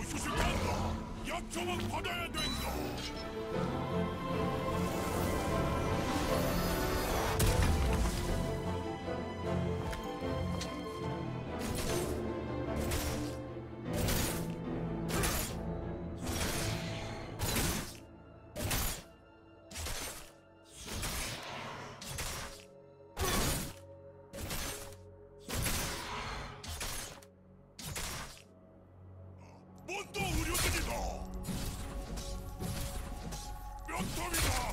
휴식한다. 약점은 받아야 된다. Antonina!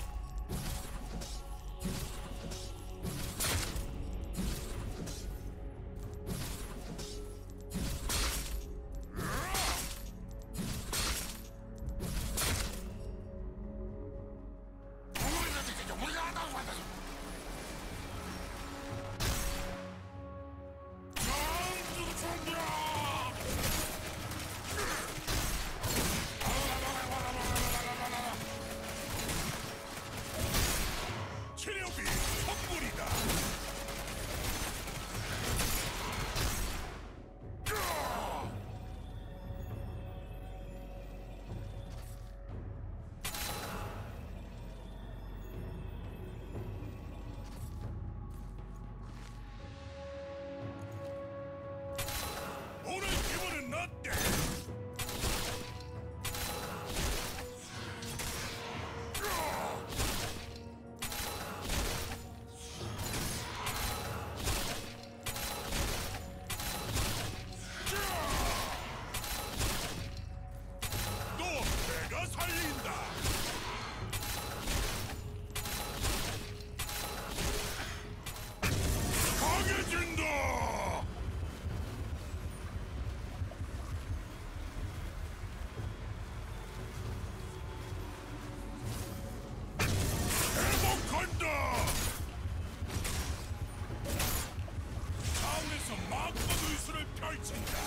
의술을 펼친다.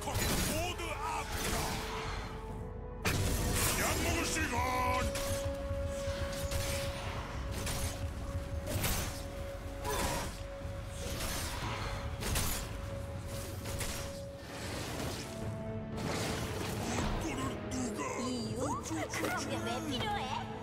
거긴 모두 아프다. 약 먹을 시간! 물고를 누가 이유? 그런 게 왜 필요해?